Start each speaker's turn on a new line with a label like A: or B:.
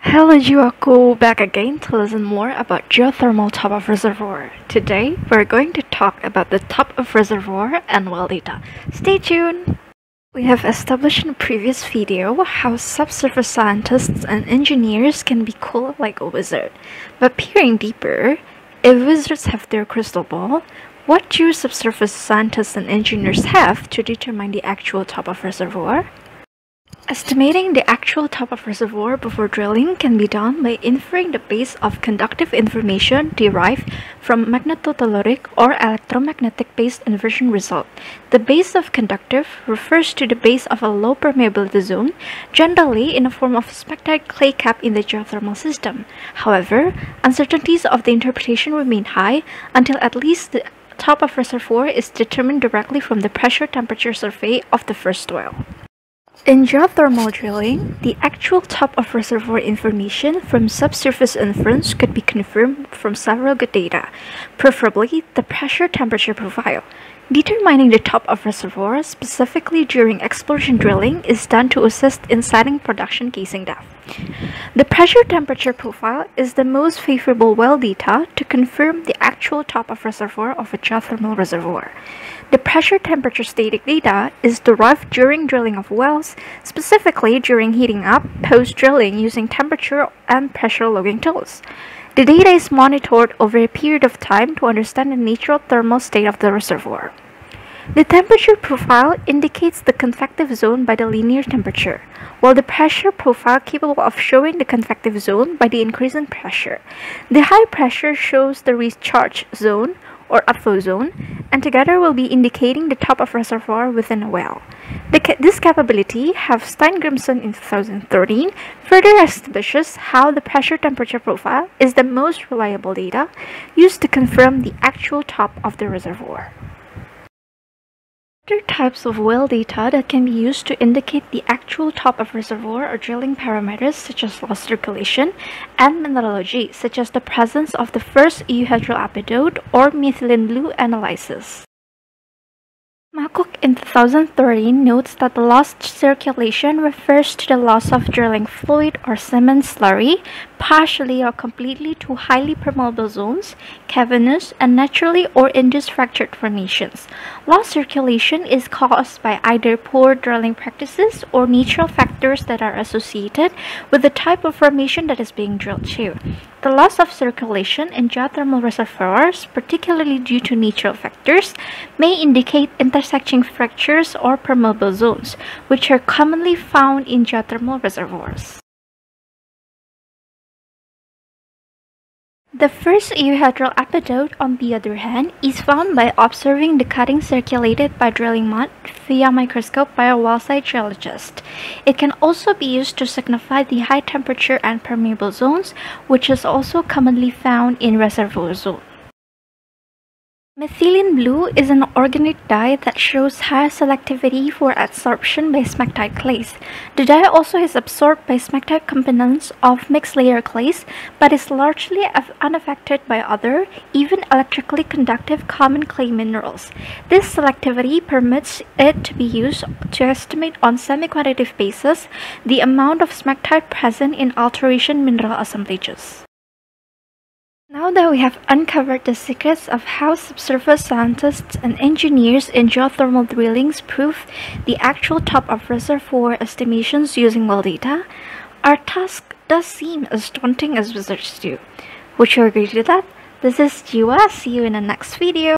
A: Hello Jiwaku, back again to listen more about geothermal top of reservoir. Today, we're going to talk about the top of reservoir and well data. Stay tuned! We have established in a previous video how subsurface scientists and engineers can be cool like a wizard. But peering deeper, if wizards have their crystal ball, what do subsurface scientists and engineers have to determine the actual top of reservoir? Estimating the actual top of reservoir before drilling can be done by inferring the base of conductive information derived from magnetotelluric or electromagnetic based inversion result. The base of conductive refers to the base of a low permeability zone, generally in the form of smectite clay cap in the geothermal system. However, uncertainties of the interpretation remain high until at least the top of reservoir is determined directly from the pressure temperature survey of the first well. In geothermal drilling, the actual top of reservoir information from subsurface inference could be confirmed from several good data, preferably the pressure temperature profile. Determining the top of reservoir specifically during exploration drilling is done to assist in setting production casing depth. The pressure temperature profile is the most favorable well data to confirm the actual top of reservoir of a geothermal reservoir. The pressure temperature static data is derived during drilling of wells, specifically during heating up post-drilling using temperature and pressure logging tools. The data is monitored over a period of time to understand the natural thermal state of the reservoir. The temperature profile indicates the convective zone by the linear temperature, while the pressure profile capable of showing the convective zone by the increasing pressure. The high pressure shows the recharge zone or upflow zone, and together will be indicating the top of reservoir within a well. Ca this capability, have Steingrimsson in 2013, further establishes how the pressure temperature profile is the most reliable data used to confirm the actual top of the reservoir. Other types of well data that can be used to indicate the actual top of reservoir are drilling parameters such as loss circulation and mineralogy such as the presence of the first euhedral epidote or methylene blue analysis. Makuk in 2013 notes that the lost circulation refers to the loss of drilling fluid or cement slurry, partially or completely to highly permeable zones, cavernous, and naturally or induced fractured formations. Lost circulation is caused by either poor drilling practices or natural factors that are associated with the type of formation that is being drilled to. The loss of circulation in geothermal reservoirs, particularly due to natural factors, may indicate intersecting fractures or permeable zones, which are commonly found in geothermal reservoirs. The first euhedral epidote, on the other hand, is found by observing the cutting circulated by drilling mud via microscope by a well-site geologist. It can also be used to signify the high temperature and permeable zones, which is also commonly found in reservoir zones. Methylene blue is an organic dye that shows high selectivity for adsorption by smectite clays. The dye also is absorbed by smectite components of mixed layer clays but is largely unaffected by other, even electrically conductive common clay minerals. This selectivity permits it to be used to estimate on semi-quantitative basis the amount of smectite present in alteration mineral assemblages. Now that we have uncovered the secrets of how subsurface scientists and engineers in geothermal drillings prove the actual top of reservoir estimations using well data, our task does seem as daunting as wizards do. Would you agree to that? This is Jiwa, see you in the next video.